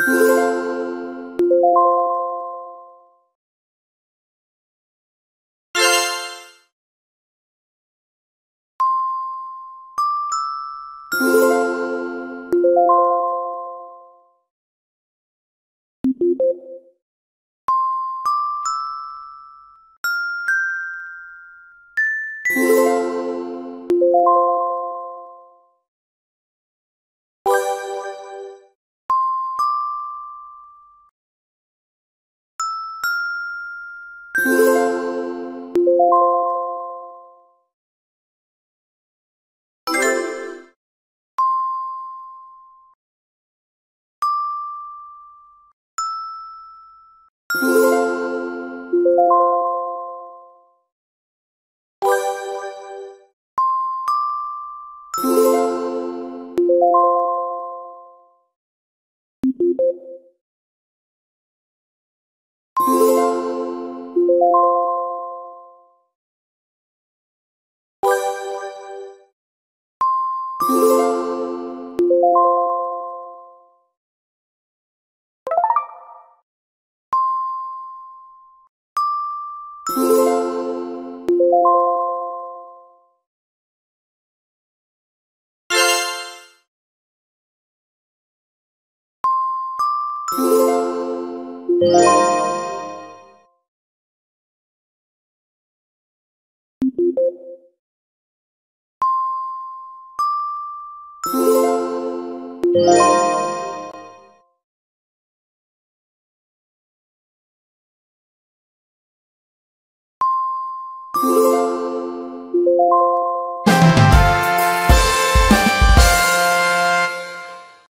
Woo! Música Thank you.